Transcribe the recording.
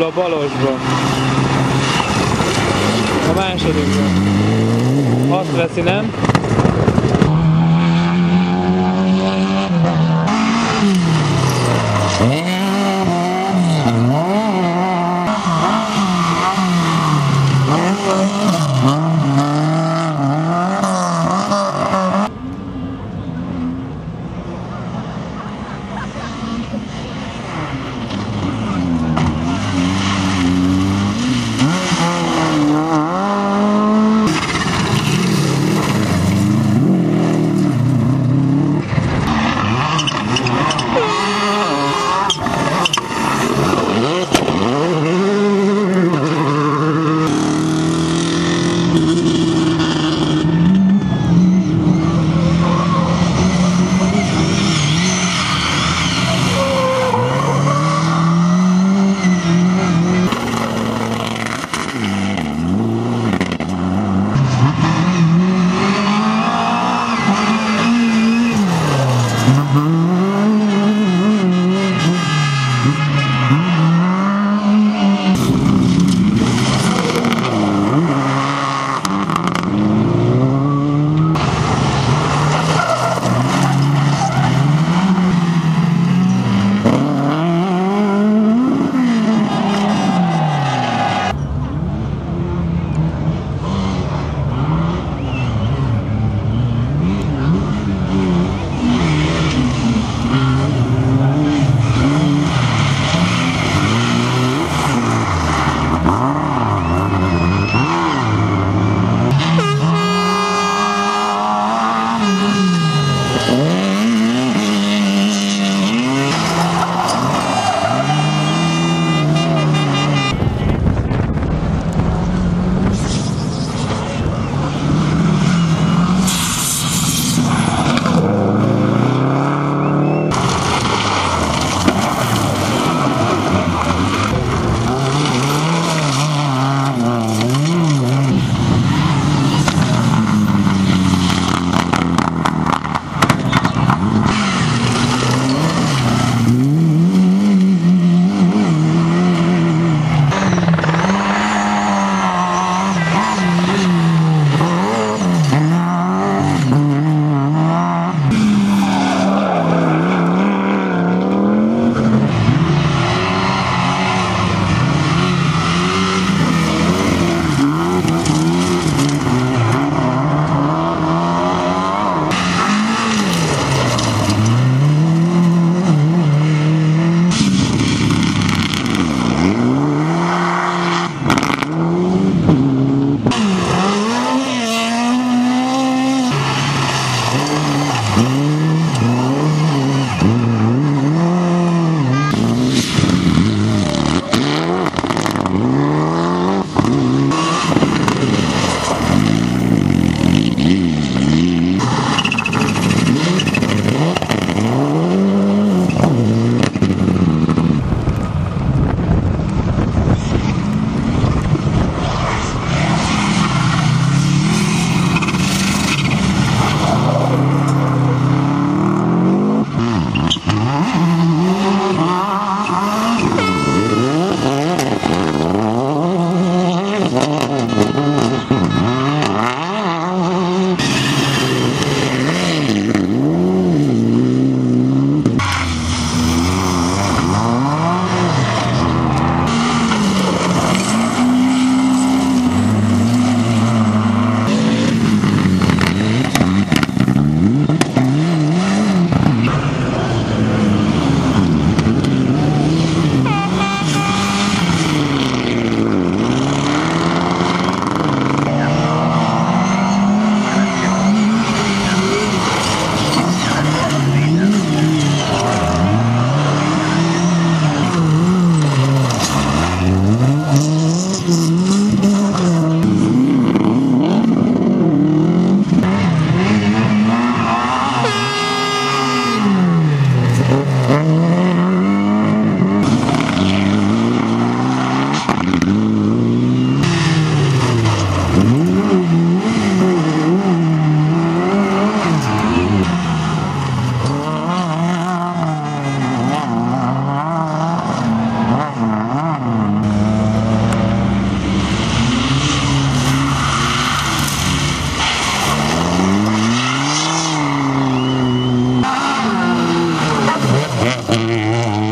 Hátul a balosba. A másodikba. Azt veszi, nem? Mm-hmm. Mm-hmm.